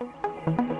Tchau.